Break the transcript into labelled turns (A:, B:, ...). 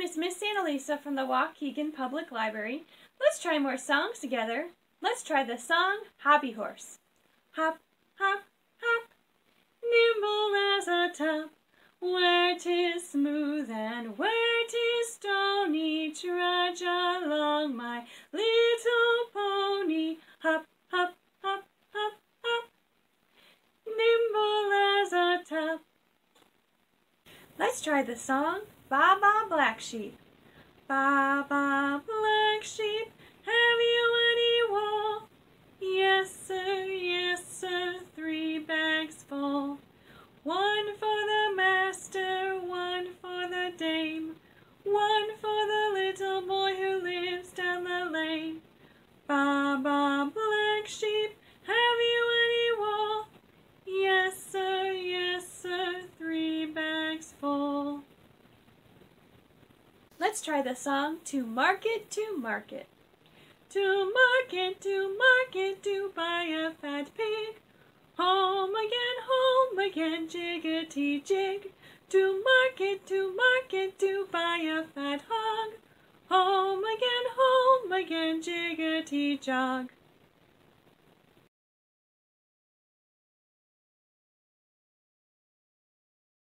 A: Name is Miss Annalisa from the Waukegan Public Library. Let's try more songs together. Let's try the song Hobby Horse. Hop, hop, hop, nimble as a top, where 'tis smooth and where 'tis stony, trudge along my little pony. Hop, hop, hop, hop, hop, nimble as a top. Let's try the song Baa Baa Black Sheep. Ba ba Black Sheep, have you any wool? Yes, sir, yes, sir, three bags full. One for the master, one for the dame, one for the little boy who lives down the lane. Ba ba Black Sheep, have you any wool? Yes, sir, yes, sir, three bags full. Let's try the song To Market, to Market. To market, to market, to buy a fat pig. Home again, home again, jiggity jig. To market, to market, to buy a fat hog. Home again, home again, jiggity jog.